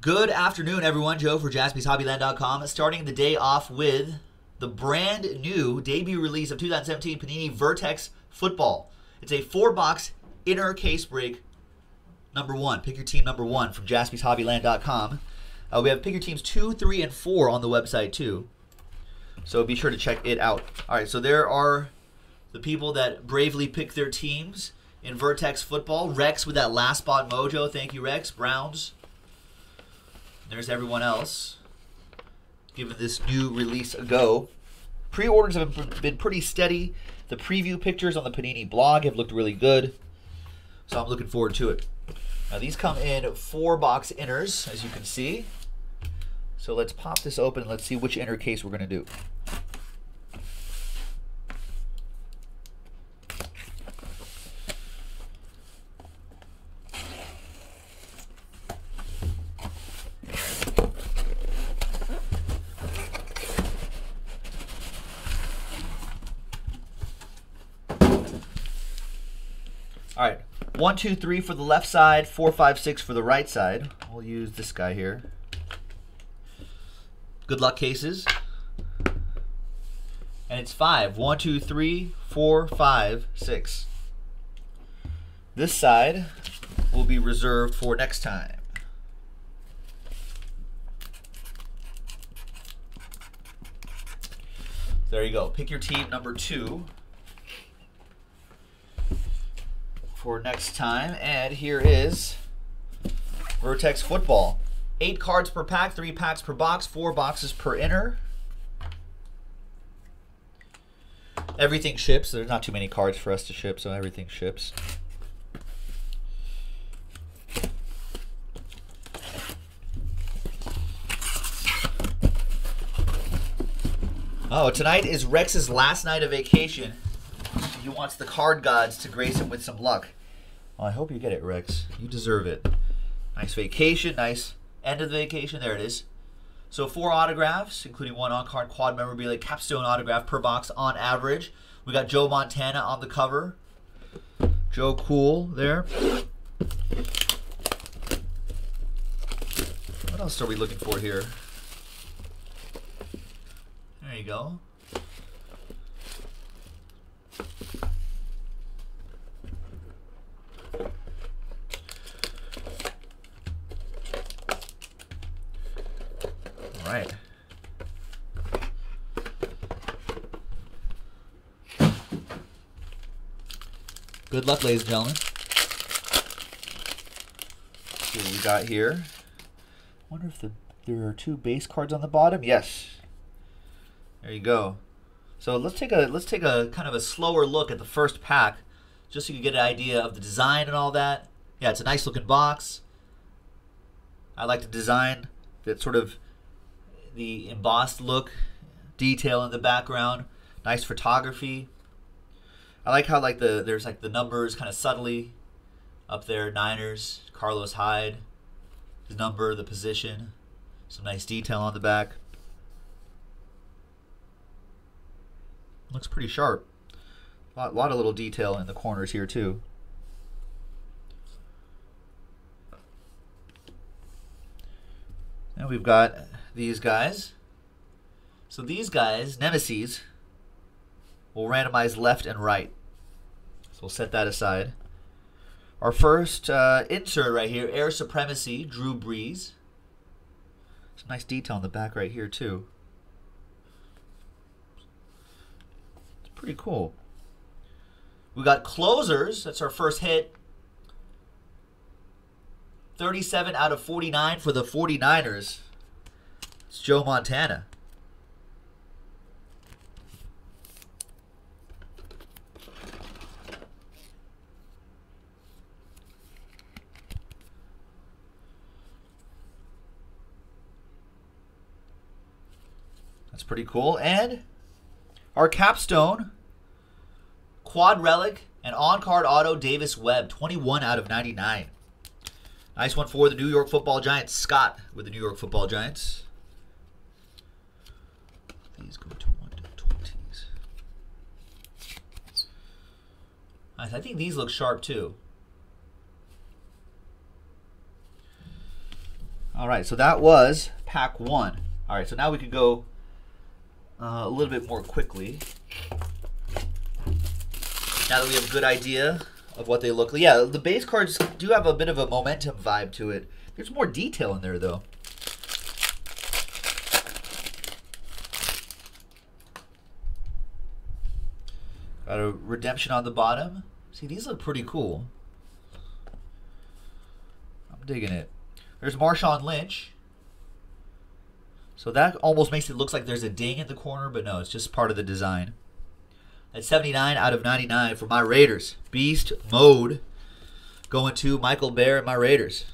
Good afternoon, everyone. Joe for jaspyshobbyland.com. Starting the day off with the brand new debut release of 2017 Panini Vertex Football. It's a four box inner case break number one. Pick your team number one from jaspyshobbyland.com. Uh, we have pick your teams two, three, and four on the website too. So be sure to check it out. All right, so there are the people that bravely pick their teams in Vertex Football. Rex with that last spot mojo. Thank you, Rex. Browns. There's everyone else giving this new release a go. Pre-orders have been pretty steady. The preview pictures on the Panini blog have looked really good. So I'm looking forward to it. Now these come in four box inners, as you can see. So let's pop this open and let's see which inner case we're going to do. All right, one, two, three for the left side, four, five, six for the right side. We'll use this guy here. Good luck cases. And it's five. One, two, three, four, five, six. This side will be reserved for next time. There you go. Pick your team number two. For next time. And here is Vertex Football. Eight cards per pack, three packs per box, four boxes per inner. Everything ships. There's not too many cards for us to ship, so everything ships. Oh, tonight is Rex's last night of vacation. He wants the card gods to grace him with some luck. Well, I hope you get it, Rex. You deserve it. Nice vacation, nice end of the vacation. There it is. So four autographs, including one on-card quad memorabilia capstone autograph per box on average. We got Joe Montana on the cover. Joe Cool there. What else are we looking for here? There you go. Right. Good luck, ladies and gentlemen. see what we got here. I wonder if the there are two base cards on the bottom. Yes. There you go. So let's take a let's take a kind of a slower look at the first pack, just so you get an idea of the design and all that. Yeah, it's a nice looking box. I like the design that sort of the embossed look, detail in the background, nice photography. I like how like the there's like the numbers kind of subtly up there. Niners, Carlos Hyde, the number, the position, some nice detail on the back. Looks pretty sharp. A lot, lot of little detail in the corners here too. And we've got these guys. So these guys, Nemesis, will randomize left and right. So we'll set that aside. Our first uh, insert right here, Air Supremacy, Drew Brees. Some nice detail on the back right here too. It's pretty cool. We got Closers, that's our first hit. 37 out of 49 for the 49ers. It's Joe Montana. That's pretty cool. And our capstone, quad relic, and on-card auto Davis Webb, 21 out of 99. Nice one for the New York Football Giants. Scott with the New York Football Giants. These go to 1 to 20s. I think these look sharp too. All right, so that was pack one. All right, so now we can go uh, a little bit more quickly. Now that we have a good idea of what they look like. Yeah, the base cards do have a bit of a momentum vibe to it. There's more detail in there, though. Got a redemption on the bottom. See, these look pretty cool. I'm digging it. There's Marshawn Lynch. So that almost makes it look like there's a ding in the corner, but no, it's just part of the design. At 79 out of 99 for my Raiders. Beast mode going to Michael Bear and my Raiders.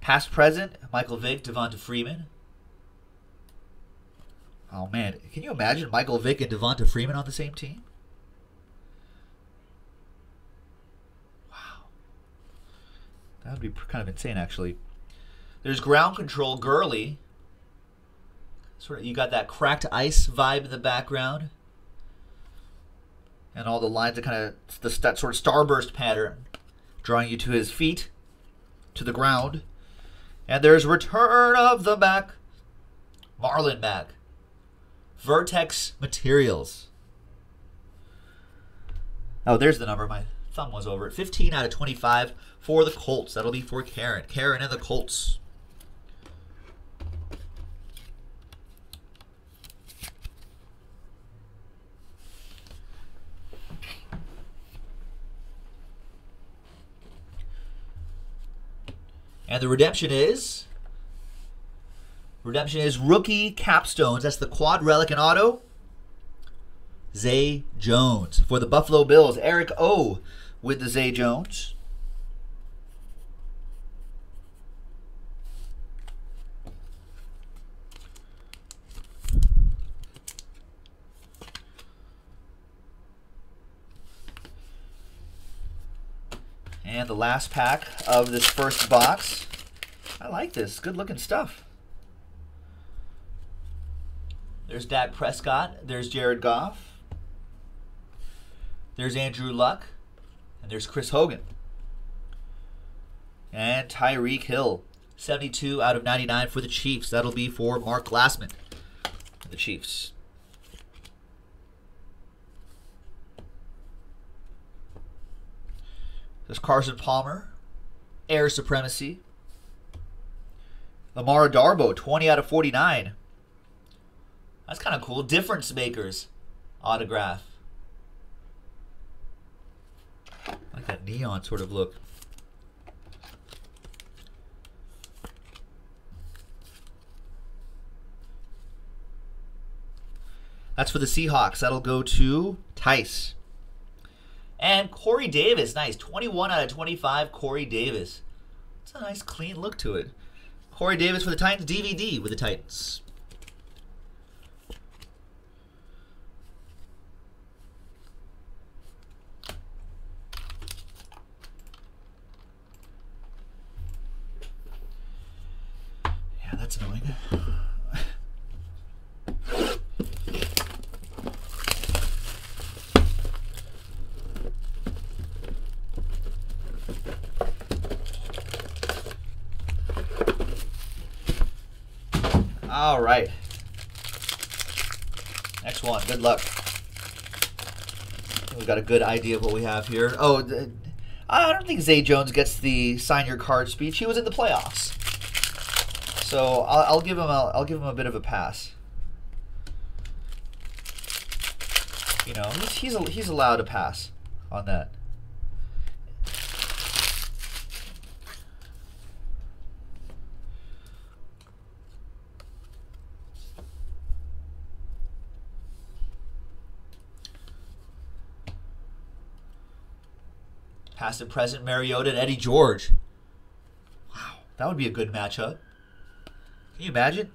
Past present, Michael Vick, Devonta Freeman. Oh man, can you imagine Michael Vick and Devonta Freeman on the same team? Wow. That would be kind of insane actually. There's ground control Gurley. Sort of you got that cracked ice vibe in the background. And all the lines that kind of the that sort of starburst pattern drawing you to his feet to the ground. And there's return of the back. Marlon back. Vertex Materials. Oh, there's the number. My thumb was over it. 15 out of 25 for the Colts. That'll be for Karen. Karen and the Colts. And the redemption is Redemption is rookie capstones. That's the quad relic and auto. Zay Jones for the Buffalo Bills. Eric O with the Zay Jones. And the last pack of this first box. I like this. Good looking stuff. There's Dak Prescott. There's Jared Goff. There's Andrew Luck. And there's Chris Hogan. And Tyreek Hill. 72 out of 99 for the Chiefs. That'll be for Mark Glassman. The Chiefs. There's Carson Palmer. Air Supremacy. Lamar Darbo, 20 out of 49. That's kind of cool. Difference makers autograph. like that neon sort of look. That's for the Seahawks. That'll go to Tice. And Corey Davis, nice. 21 out of 25, Corey Davis. It's a nice clean look to it. Corey Davis for the Titans, DVD with the Titans. that's annoying. All right. Next one. Good luck. We've got a good idea of what we have here. Oh, I don't think Zay Jones gets the sign your card speech. He was in the playoffs. So I'll, I'll give him a I'll give him a bit of a pass. You know, he's he's, he's allowed a pass on that. Past and present, Mariota and Eddie George. Wow, that would be a good matchup. Can you imagine?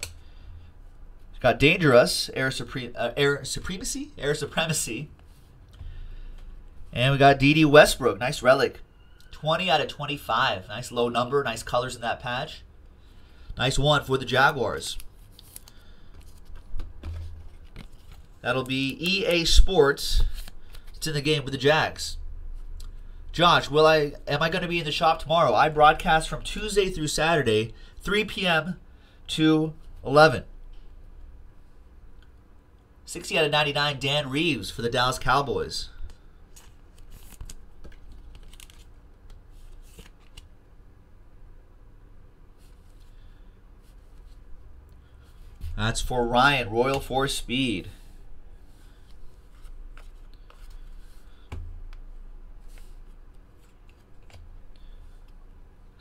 It's Got Dangerous, Air, Supreme, uh, Air Supremacy, Air Supremacy. And we got Dede Westbrook, nice relic. 20 out of 25. Nice low number, nice colors in that patch. Nice one for the Jaguars. That'll be EA Sports It's in the game with the Jags. Josh, will I am I going to be in the shop tomorrow? I broadcast from Tuesday through Saturday, 3 p.m. to 11. 60 out of 99, Dan Reeves for the Dallas Cowboys. That's for Ryan, Royal Force Speed.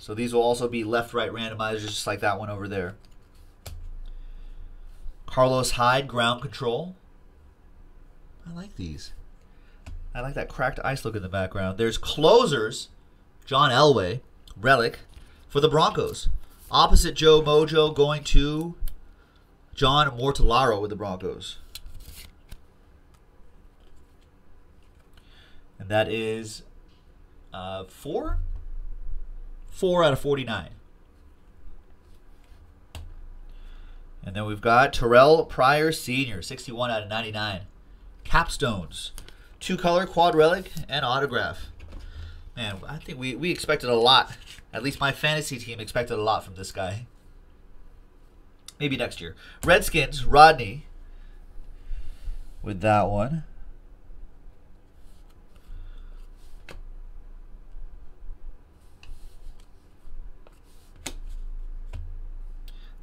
So these will also be left-right randomizers, just like that one over there. Carlos Hyde, ground control. I like these. I like that cracked ice look in the background. There's closers, John Elway, relic, for the Broncos. Opposite Joe Mojo going to John Mortellaro with the Broncos. And that is uh, four? 4 out of 49. And then we've got Terrell Pryor Sr., 61 out of 99. Capstones. Two color quad relic and autograph. Man, I think we, we expected a lot. At least my fantasy team expected a lot from this guy. Maybe next year. Redskins, Rodney. With that one.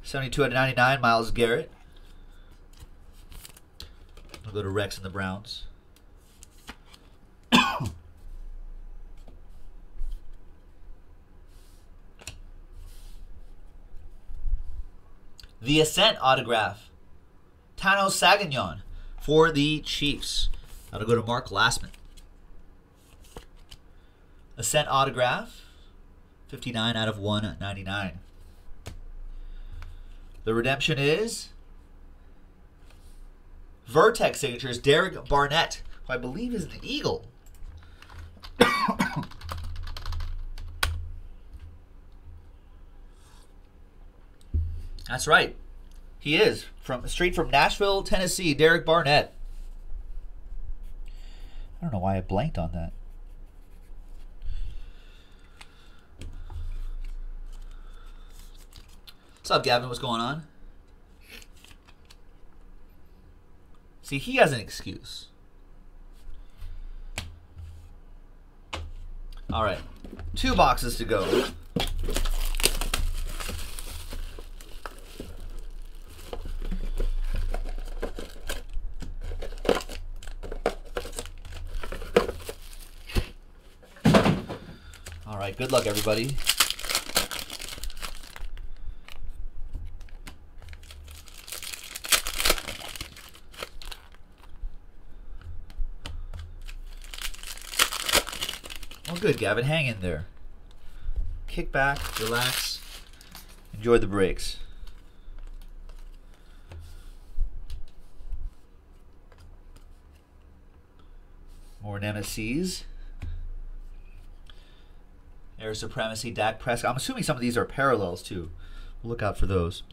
72 out of 99, Myles Garrett. We'll go to Rex and the Browns. the Ascent autograph. Tanoh Kpassagnon for the Chiefs. That'll go to Mark Glassman. Ascent autograph. 59 out of 199. The redemption is Vertex signatures Derek Barnett, who I believe is an Eagle. That's right. He is from straight from Nashville, Tennessee, Derek Barnett. I don't know why I blanked on that. What's up, Gavin? What's going on? See, he has an excuse. All right, two boxes to go. All right, good luck, everybody. Good, Gavin. Hang in there. Kick back, relax, enjoy the breaks. More nemesis. Air Supremacy, Dak Prescott. I'm assuming some of these are parallels too. We'll look out for those.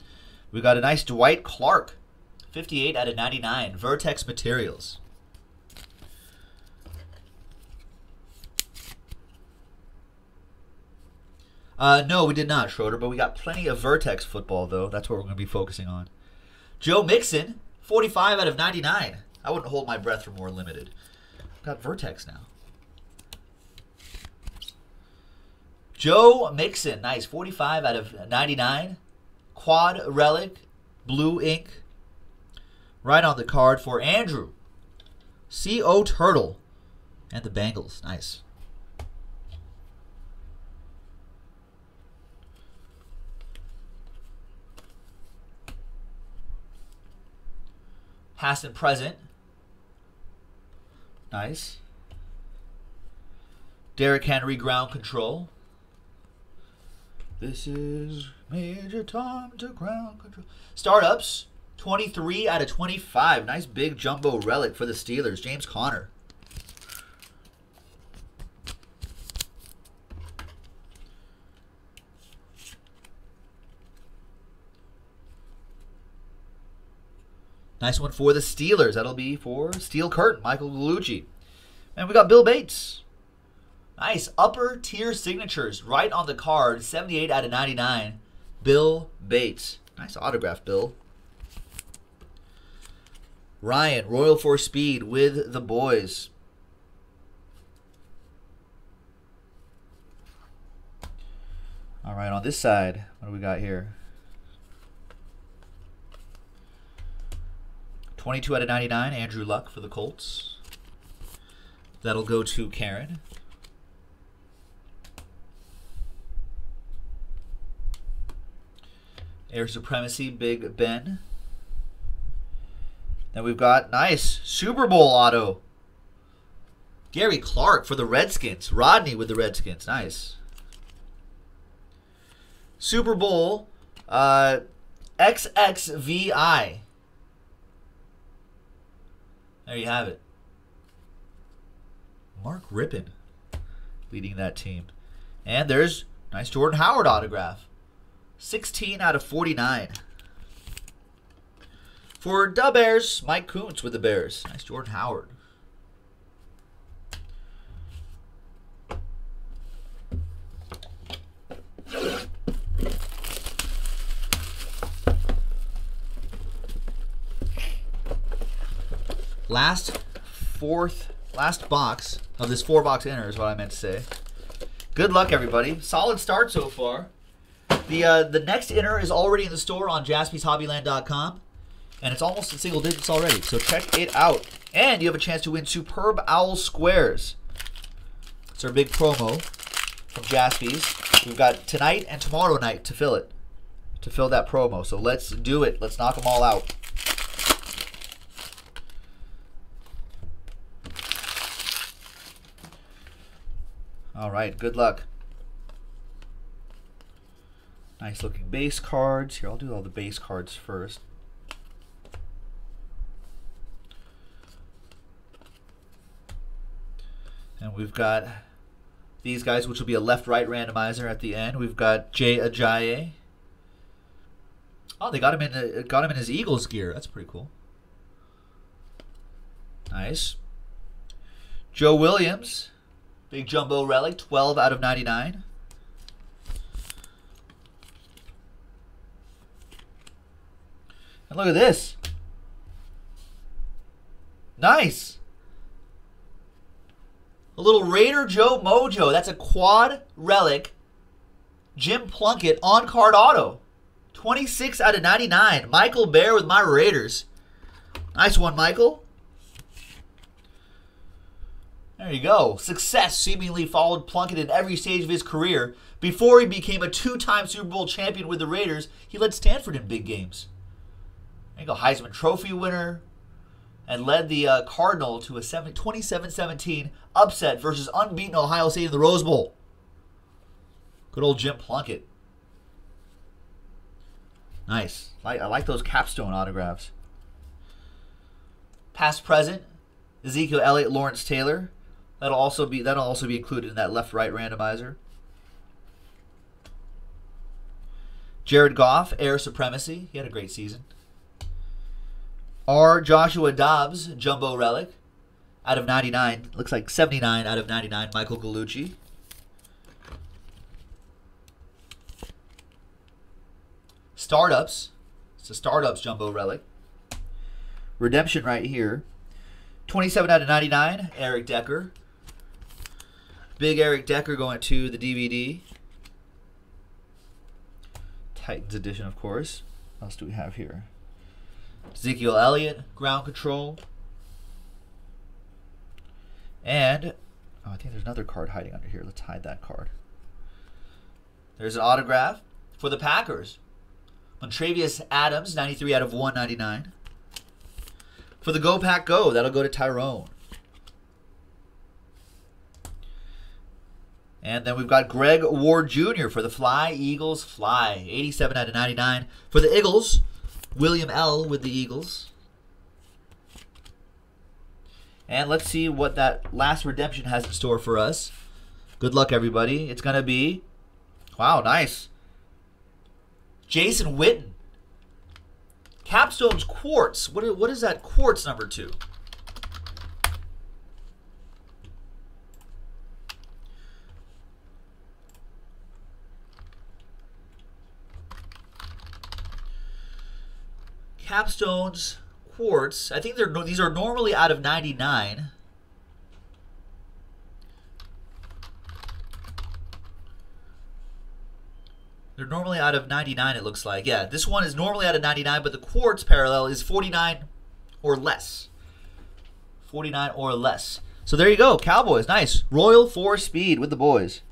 We got a nice Dwight Clark, 58 out of 99. Vertex Materials. Uh, no, we did not, Schroeder, but we got plenty of Vertex football, though. That's what we're going to be focusing on. Joe Mixon, 45 out of 99. I wouldn't hold my breath for more limited. Got Vertex now. Joe Mixon, nice. 45 out of 99. Quad Relic, Blue Ink. Right on the card for Andrew. C.O. Turtle. And the Bengals. Nice. Past and present. Nice. Derrick Henry ground control. This is Major Tom to ground control. Startups, 23 out of 25. Nice big jumbo relic for the Steelers. James Conner. Nice one for the Steelers. That'll be for Steel Curtain, Michael Gallucci. And we got Bill Bates. Nice. Upper tier signatures right on the card. 78 out of 99. Bill Bates. Nice autograph, Bill. Ryan, Royal for Speed with the boys. All right, on this side, what do we got here? 22 out of 99, Andrew Luck for the Colts. That'll go to Karen. Air Supremacy, Big Ben. Then we've got nice Super Bowl auto. Gary Clark for the Redskins. Rodney with the Redskins. Nice. Super Bowl uh, XXVI. There you have it. Mark Rypien leading that team. And there's nice Jordan Howard autograph. 16 out of 49. For the Bears, Mike Koontz with the Bears. Nice Jordan Howard. Last fourth, last box of this four box inner is what I meant to say. Good luck, everybody. Solid start so far. The uh, the next inner is already in the store on jaspyshobbyland.com, and it's almost in single digits already. So check it out. And you have a chance to win superb owl squares. It's our big promo from Jaspy's. We've got tonight and tomorrow night to fill it, to fill that promo. So let's do it. Let's knock them all out. All right, good luck. Nice looking base cards. Here, I'll do all the base cards first. And we've got these guys, which will be a left-right randomizer at the end. We've got Jay Ajayi. Oh, they got him in got him in his Eagles gear. That's pretty cool. Nice. Joe Williams, big jumbo relic, 12 out of 99. And look at this. Nice. A little Raider Joe Mojo. That's a quad relic. Jim Plunkett on card auto. 26 out of 99. Michael Bear with my Raiders. Nice one, Michael. There you go. Success seemingly followed Plunkett in every stage of his career. Before he became a two time Super Bowl champion with the Raiders, he led Stanford in big games. There you go, Heisman Trophy winner, and led the uh, Cardinal to a 27-17 upset versus unbeaten Ohio State in the Rose Bowl. Good old Jim Plunkett. Nice. I, I like those capstone autographs. Past present, Ezekiel Elliott, Lawrence Taylor. That'll also be that'll also be included in that left-right randomizer. Jared Goff, Air Supremacy. He had a great season. R. Joshua Dobbs, Jumbo Relic, out of 99. Looks like 79 out of 99, Michael Gallucci. Startups. It's a Startups Jumbo Relic. Redemption right here. 27 out of 99, Eric Decker. Big Eric Decker going to the DVD. Titans edition, of course. What else do we have here? Ezekiel Elliott, ground control. And, oh, I think there's another card hiding under here. Let's hide that card. There's an autograph for the Packers. Montravius Adams, 93 out of 199. For the Go Pack Go, that'll go to Tyrone. And then we've got Greg Ward Jr. for the Fly Eagles Fly, 87 out of 99. For the Eagles, William L. with the Eagles. And let's see what that last redemption has in store for us. Good luck, everybody. It's going to be, wow, nice. Jason Witten. Capstone's Quartz. What, what is that quartz number two? Capstones quartz. I think they're these are normally out of 99. They're normally out of 99, it looks like. Yeah, this one is normally out of 99, but the quartz parallel is 49 or less. 49 or less. So there you go, Cowboys. Nice. Royal 4 speed with the boys.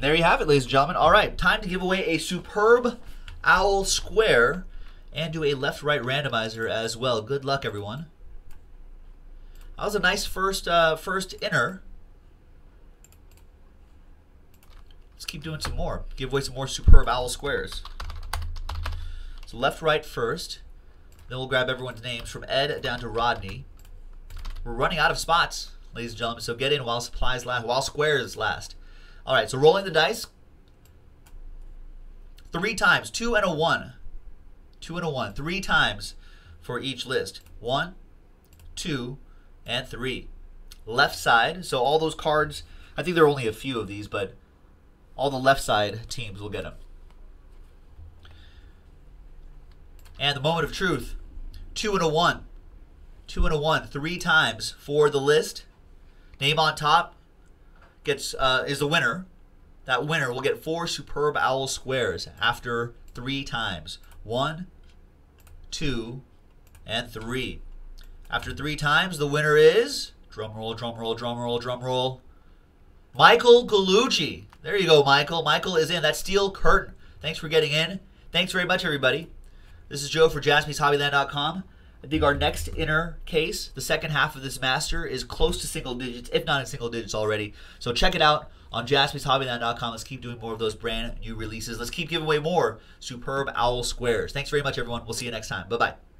And there you have it, ladies and gentlemen. All right, time to give away a superb owl square and do a left-right randomizer as well. Good luck, everyone. That was a nice first uh, first inner. Let's keep doing some more. Give away some more superb owl squares. So left, right first. Then we'll grab everyone's names from Ed down to Rodney. We're running out of spots, ladies and gentlemen, so get in while supplies last, while squares last. All right, so rolling the dice. Three times, two and a one. Two and a one, three times for each list. One, two, and three. Left side, so all those cards, I think there are only a few of these, but all the left side teams will get them. And the moment of truth, two and a one. Two and a one, three times for the list. Name on top, gets uh, is the winner. That winner will get four superb owl squares after three times. One, two, and three. After three times, the winner is drum roll, drum roll, drum roll, drum roll. Michael Gallucci. There you go, Michael. Michael is in. that steel curtain. Thanks for getting in. Thanks very much, everybody. This is Joe for JaspysHobbyland.com. I think our next inner case, the second half of this master, is close to single digits, if not in single digits already. So check it out on jaspyshobbyland.com. Let's keep doing more of those brand new releases. Let's keep giving away more superb owl squares. Thanks very much, everyone. We'll see you next time. Bye bye.